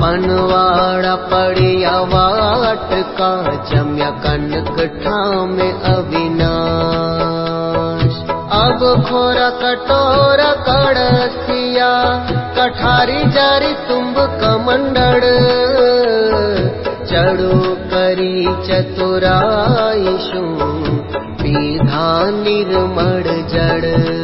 पनवाड़ा पड़िया वाट का जम्या कनक ठामे अविनाश। अब खोरा कटोरा कड़सिया कठारी जारी तुम्ब कमंडड़ चढ़ो करी चतुराईशु पीधा निर्मण जड़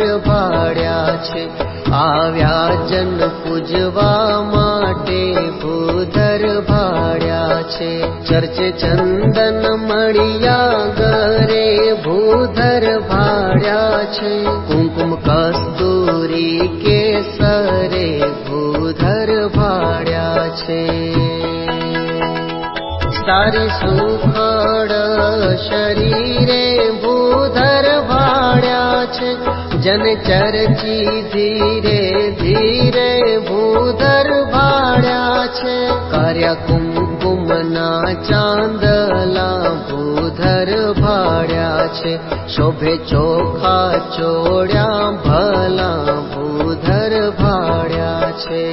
भूधर भाड्या छे आव्या जन पूजवा माटे भूधर भाड्या छे चर्चे चंदन मड़िया गरे भूधर भाड्या छे कुमकुम कस्तूरी के सरे भूधर भाड्या छे सारी सुखड़ जन चरची धीरे धीरे भूधर भाड्या शोभे चोखा चोड्या भला भूधर भाड्या छे।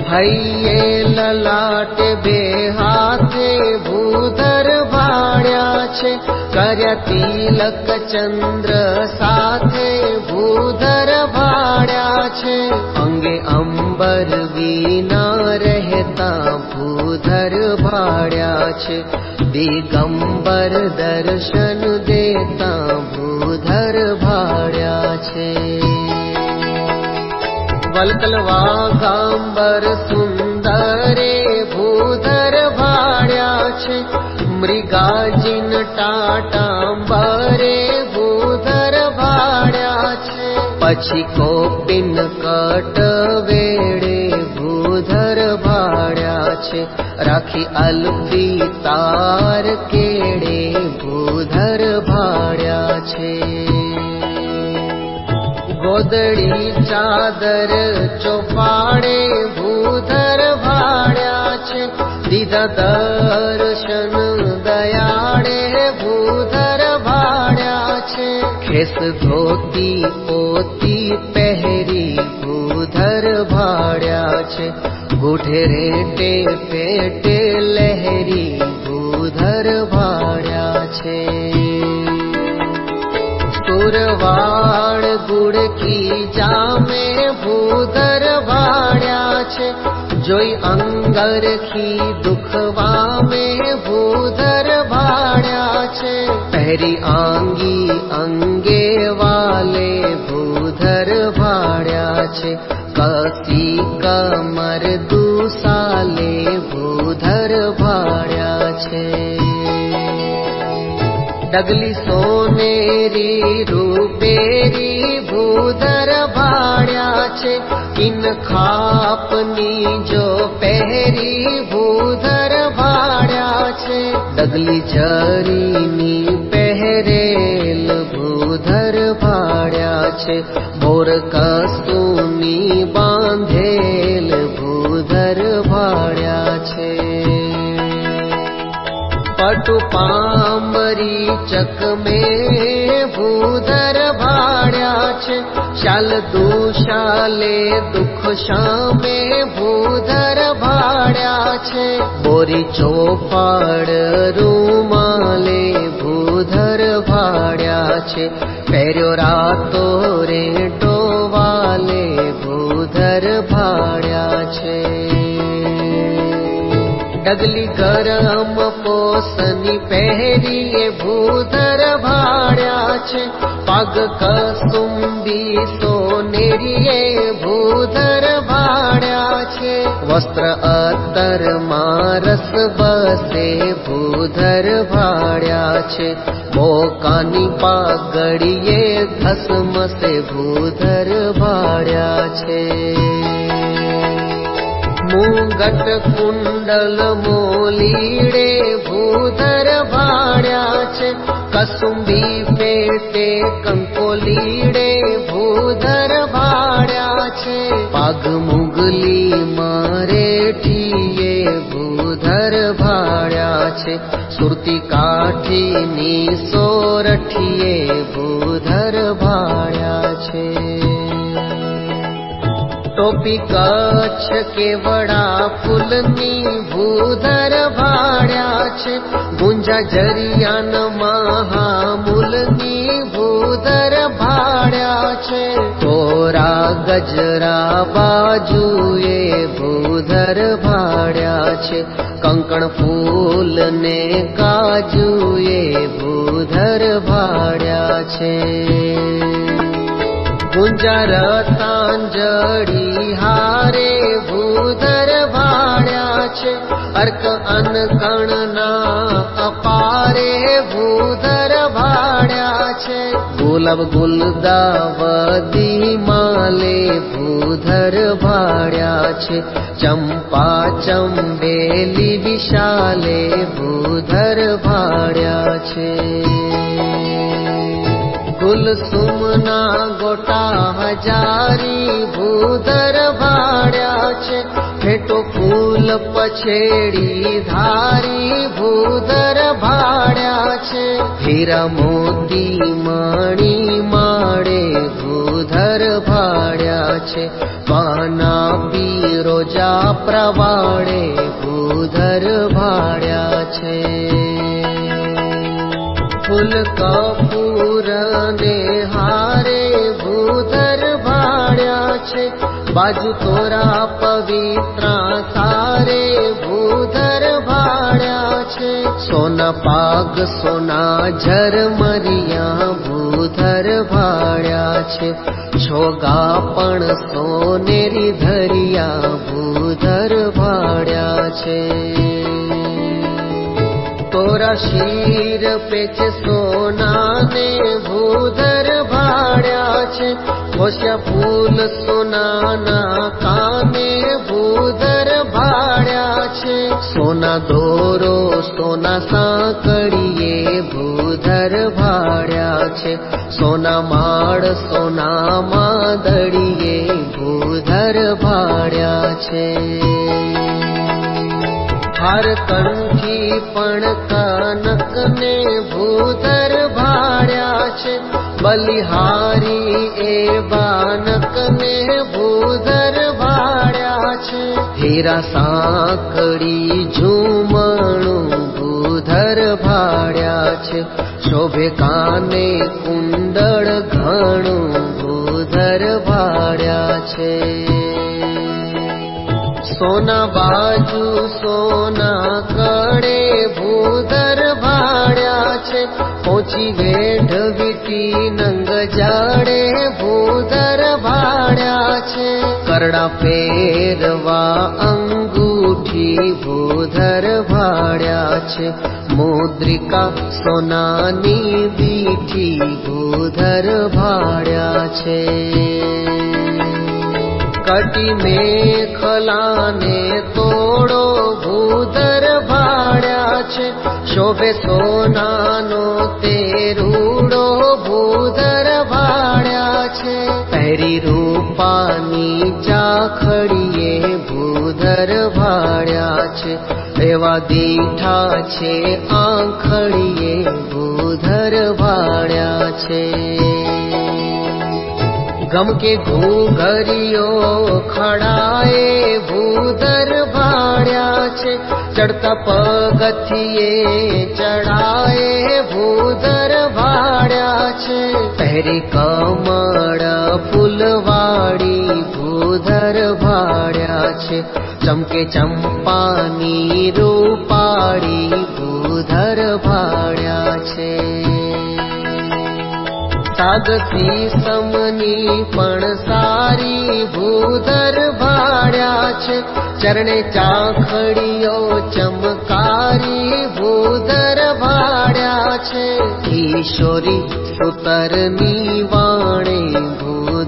भैये ललाट बे हाथे भूधर भाड्या छे कर्य तिलक चंद्र साथे भूधर भाड्या छे। अंगे अंबर वीना रहता भूधर भाड्या छे। दिगंबर दर्शन देता भूधर भाड्या छे। वल्कलवा गांबर सुंदरे जिन टाटा वरे भूधर भाड्याट वेडे भूधर भाखी अल् तारे भूधर भाड्याोदी चादर चोपाडे भूधर भाड्या धोती पोती पहरी भूधर भाड्याुठरे ते पेटे लहरी भूधर भाड्याुडी जामे भूधर भाड्याङ्गरी दुखवामे भूधर भाड्याहरी अङ्गी अङ्गे भूधर भाड्या छे डगली सोनेरी रूपेरी भूधर भाड्या छे किन खापनी जो पहरी भूधर भाड्या छे डगली नी पहरेल भूधर बांधेल भूधर भाड्या छे। पटु पामरी चक में भूधर भाड्या छे। शाल दुशाले दुख शामे भूधर भाड्या छे। बोरी चौपाड़ रूमाले भूधर માણ્યા છે પહેર્યો રાતો રેટો વાલે ભૂધર ભાડ્યા છે ડગલી भाड्यागली गरम पोसी पहरि ए भूधर भाड्या पगी सोने ભૂધર ભાડ્યા छे वस्त्र अतर मारस बसे भूधर भाड्या छे बोकानी पागड़िए धसम से भूधर भाड्या छे मुगट कुंडल मोलीड़े भूधर भाड्या छे कसुंबी पेटे कंकोलीड़े भूधर भाड्या छे पग मुगली काठी सोरठिए भूधर भाड्या भूधर भाड्या छे। गुंजा जरिया न महामूलनी भूधर भाड्या छे। तोरा गजरा बाजुए भूधर भाड्या छे कंकण फूल ने काजुए भूधर भाड्या छे गुंजर तांजड़ी हारे भूधर भाड्या छे अर्क अन ना अपारे भूधर भाड्या छे गुलाब गुलदावदी माले भूधर भाड्या छे। चंपा चंबेली विशाले भूधर भाड्या छे। गुल सुमना गोटा हजारी भूधर पछेड़ी धारी भूधर भाड्या छे। हीरा मोती मणि माड़े भूधर भाड्या छे। पाना बीरोजा प्रवाड़े भूधर भाड्या छे। फूल कपूर ने हारे भूधर भाड्या छे। बाजू तोरा पवित्रा सोना पाग सोना झर मरिया भूधर भाड्या छे। छोगा पण सोनेरी धरिया भूधर भाड्या छे। तोरा शीर पेच सोना ने भूधर भाड्या छे। होश्या फूल सोना ना काने भाड्या भाड्या छे। सोना सोना मादड़िए भूधर भाड्या हर कंठी पण कनक ने भूधर भाड्या छे। बलिहारी ए बानक ने भूधर भाड्या छे हीरा साकड़ी झूमणु भूधर भाड्या छे शोभे काने कुंडळ घणु भूधर भाड्या छे सोना बाजू सोना कड़े भूधर भाड्या छे पोची वेढ विटी नंग जाड़े भूधर भाड्या मुद्रिका सोनानी बीठी भूधर भाड्या छे। कटी में खलाने तोड़ो भूधर भाड्या शोभे सोनानो तेरूड़ो एवा दीठा छे आंखड़िए भूधर भाड्या छे गम के घूघरियो खड़ाए भूधर भाड्या छे चढ़ता पगथिए चढ़ाए भूधर भाड्या छे पहरी कमड़ फुलवाड़ी भूधर છે ચમકે ચંપાની રૂપાળી ભૂધર ભાળ્યા છે. સાગથી સમની પણ સારી ભૂધર ભાળ્યા છે. ચરણે ચાખડીઓ ચમકારી ભૂધર ભાડ્યા છે. કિશોરી સુતરની વાણે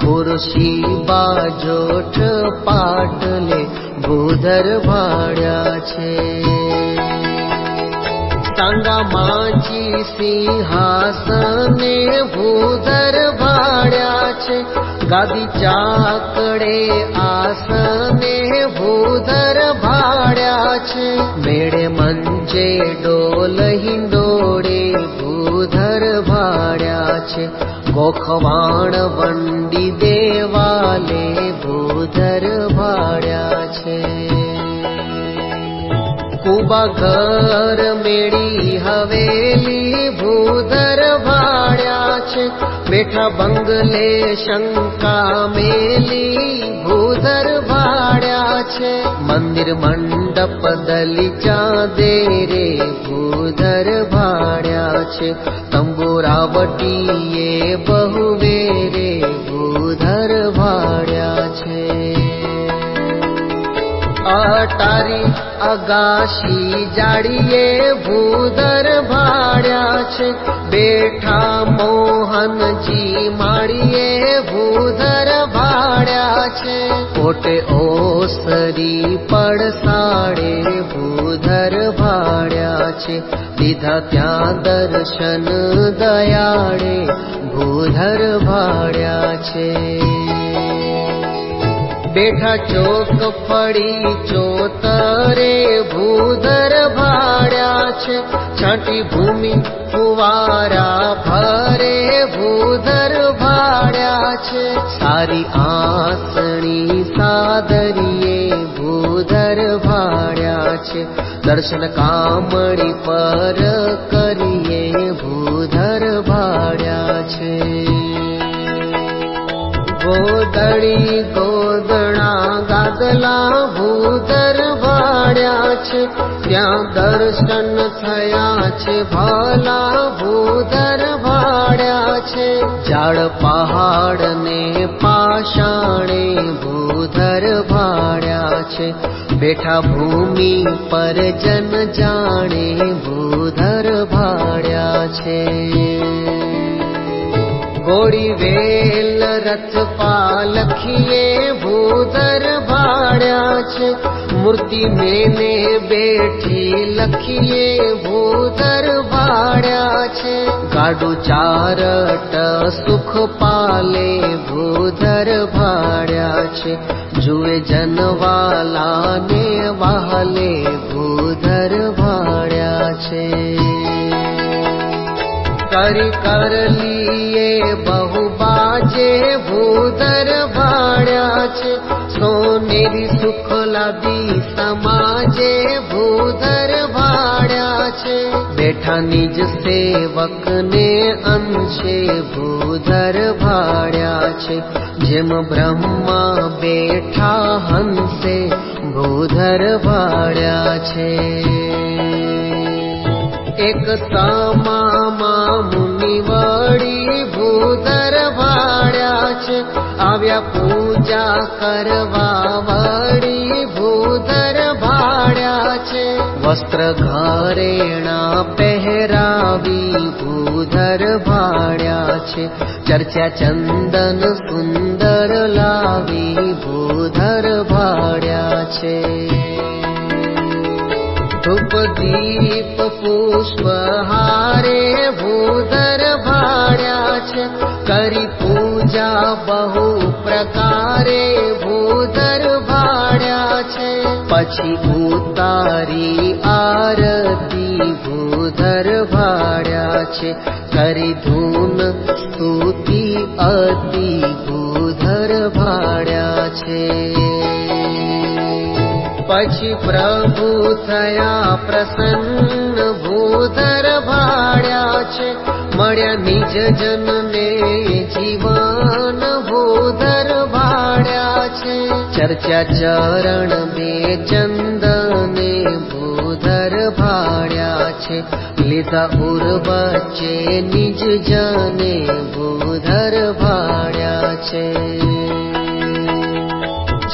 ખુરશી બાજોઠ પાટલે ભૂધર વાળ્યા છે. સાંગા માજી સિંહાસને ભૂધર વાળ્યા છે. ગાદી ચાકડે આસને ભૂધર ભાડ્યા છે. મેળે મંચે ડોલ હિંડોળે ભૂધર ભાડ્યા છે. ोवाणी देवाले भूधर भाड्याङ्गले शङ्का मेलि भूधर भाड्या मन्दिर मण्डपदलि चा देरे भूधर भाड्या છે તંબુરાવટીએ ભૂધર ભાડ્યા છે. અટારી અગાશી જાડીએ ભૂધર ભાડ્યા છે. બેઠા મોહનજી માળીએ ભૂધર ભાડ્યા છે. કોટે ઓસરી पडसाडे भूधर भाड्याचे तिधा त्या दर्शन दयाडे भूधर भाड्याचे। बेठा चोक पडि चोतरे भूधर भाड्याचे भाड्या भूमि फुवारा भरे भूधर सारी आसणी सादरिये भूधर भाड्याचे। दर्शन कामणी पर करिये भूधर भाड्याचे। गोदळी गोदणा गादला भूधर भाड्याचे। त्या दर्शन थयाचे भाला भूधर ઝાડ પહાડ ને પાષાણે ભૂધર ભાડ્યા છે. બેઠા ભૂમિ પર જન જાણે ભૂધર ભાડ્યા છે. ગોળી વેલ રથ પાલખીએ ભૂધર ભાડ્યા છે મૂર્તિ મેને બેઠી લખીએ ભૂતર ભાડ્યા છે ગાડું ચારટ સુખ પાલે ભૂધર ભાડ્યા છે જુએ જનવાલાને વાલે ભૂધર कर कर लिए बहु बाजे भूधर भाड्या छे सोनेरी सुख लादी समाजे भूधर भाड्या छे બેઠા નિજ સેવકને અંશે ભૂધર ભાડ્યા છે જેમ બ્રહ્મા બેઠા હંસે ભૂધર ભાડ્યા છે એકતામાં रामा मुनिवाडी भूतर भाड्याचे आव्या पूजा भूधर भाड्या वस्त्रकारेणा पेहरावी भूधर भाड्या चर्चा चन्दन सन्दर लावी भूधर भाड्या पुष्पहारे भूदरभाड्या च करि पूजा बहु प्रकारे भूदरभाड्या च पछि भूदर आरती पशि भूतरी करि धून स्तुति अति भू या प्रसन् प्रसन्न चरणधर भाड्याीपुर वच्चे निज जनने जीवन भूधर भाड्याचे चर्चा चरण मे चन्दने भूधर भाड्याचे लिता उर्वचे निज जने भूधर भाड्या જને ભૂધર ભાડ્યા છે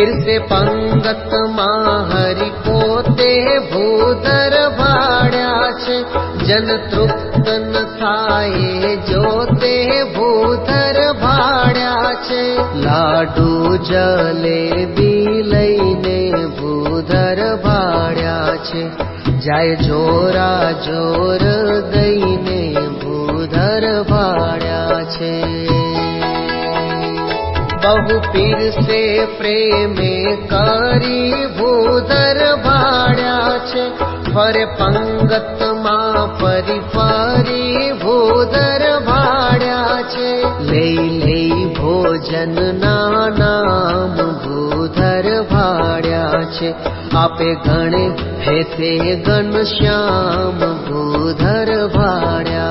फिर से पंगत हरि पोते भूधर भाड्या छे जन तृप्त न थाए जोते भूधर भाड्या छे लाडू जले लईने भूधर भाड्या छे जाय जोरा जोर दईने बहु पीर से प्रेमे करी भूधर भाड्या छे। फरे पंगत मा ले भोजन ना नाम छे। आपे गणे हेते गण श्याम भूधर भाड्या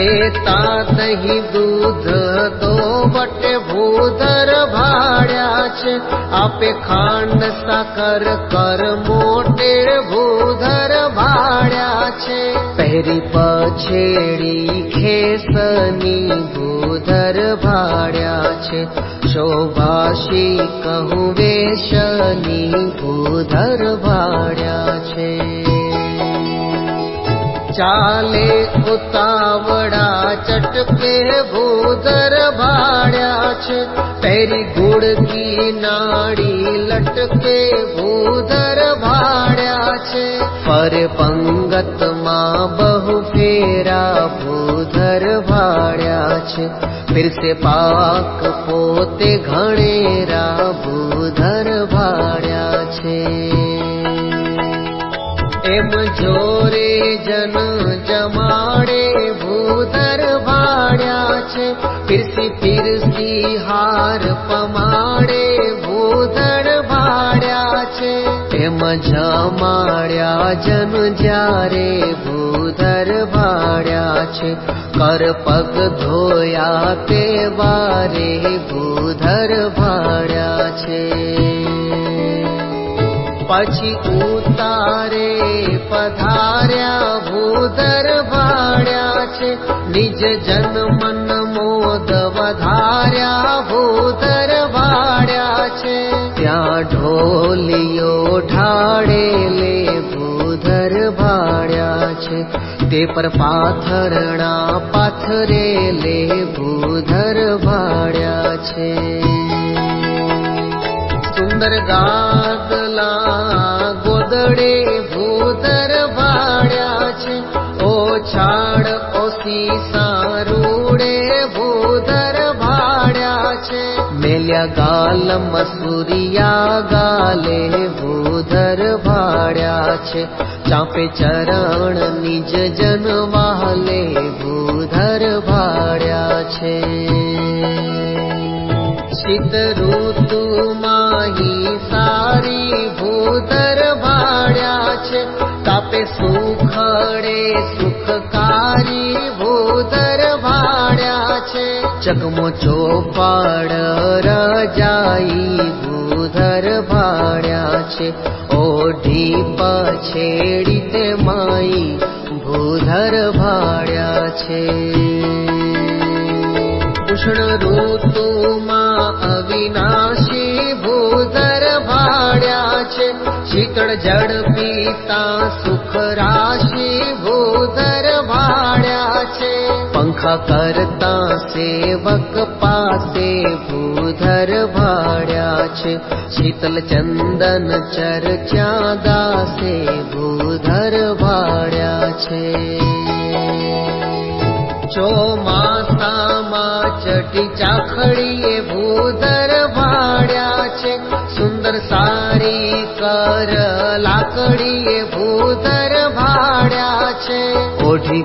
शेतातही दूध तो बटे भूदर भाड्याचे आपे खांड साकर तहि दूधे भूधर भाड्याूधर भाड्याी भूधर भाड्याहु वेशनि भूधर भाड्या ચાલે ઉતાવળા ચટકે ભૂધર ભાડ્યા છે. તેરી ગુડકી નાડી લટકે ભૂધર ભાડ્યા છે. પર પંગતમાં બહુ ફેરા ભૂધર ભાડ્યા છે. ફિરસે પાક પોતે ઘણેરા ભૂધર ભાડ્યા છે. એમ જોરે જન पमाधर भाड्यामा ज भूधर भाड्यारे भूधर भाड्या पशि कुतरे पधार्या भूधर भाड्याज जन्म मन मोद वधार्या ઢાળે લે ભૂધર ભાડ્યા છે. તે પર પાથરણા પાથરે લે ભૂધર ભાડ્યા છે. સુંદર ગાદલા गाल गाले भूधर भाड्याचे चापे चरण निज जन वाले भूधर भाड्याचे शीत ऋतु माही सारी भूधर भूदर भाड्याापे सुखे सुख ते भूदर चकमो चोपाड जाई भूधर भाड्याविनाशी भूधर भाड्याचे। उष्ण ऋतु मा अविनाशी भूधर भाड्याचे शीतळ भाड्याड पीता सुख राशि भूधर भाड्याचे। पंखा करता सेवक पासे भू છે શીતલ ચંદન ચર્ચા દાસે ભૂધર ભાડ્યા છે ચોમાસામાં ચટી ચાખડીએ ભૂધર ભાડ્યા છે સુંદર સારી કર લાકડીએ ભૂધર ભાડ્યા છે ઓઢી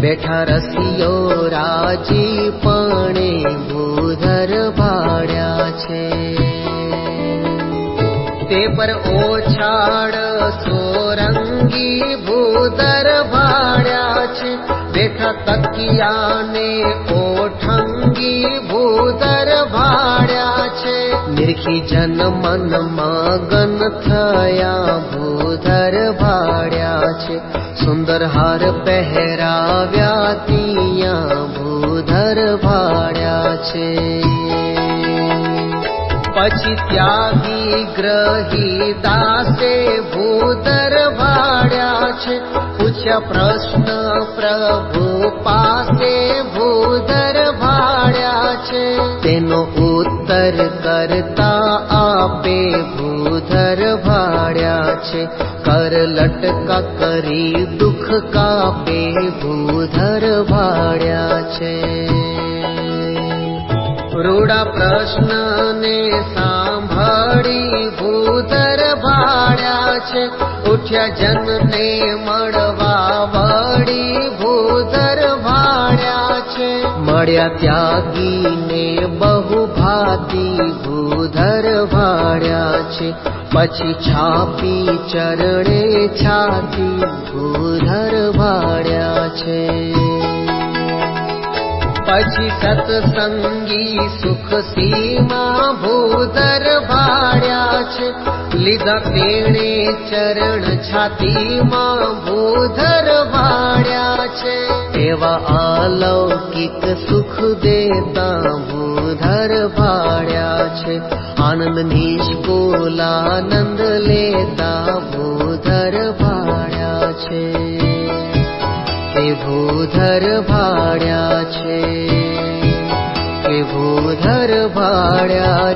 બેઠા રસિયો રાજી પણે ભૂધર ભાડ્યા છે. તે પર ઓછાડ સોરંગી ભૂધર ભાડ્યા છે. બેઠા તકિયાને ઓઠંગી ભૂધર ભાડ્યા છે. નિરખી જન મન મગન થયા ભૂધર ભાડ્યા છે. सुन्दर पहराव्याश्न प्रभुपा भूधर भाड्या छे। पछि त्यागी ग्रही दासे भूधर भाड्या छे। पूछ्या प्रश्न प्रभु पासे भूधर भाड्या छे। तेनो उत्तर करता आपे भूधर भाड्या छे। कर लटका करी કાપે ભૂધર ભાડ્યા છે. રૂડા પ્રશ્નને સાંભળી ભૂધર ભાડ્યા છે. ઉઠ્યા જનને મળવા વળી ભૂધર ભાડ્યા છે. મળ્યા ત્યાગીને બહુ ભાતી ભૂધર ભાડ્યા છે. પછી છાપી ચરણે છાતી ભૂધર ભાડ્યા છે. પછી સતસંગી સુખ સીમા ભૂધર ભાડ્યા છે. લીધા તેણે ચરણ છાતીમાં ભૂધર ભાડ્યા છે. એવા અલૌકિક સુખ દેતા ભૂધર ભાડ્યા છે. આનંદ નિષ્કુલાનંદ લેતા ભૂધર विभूधर भाड्या भूधर भाड्या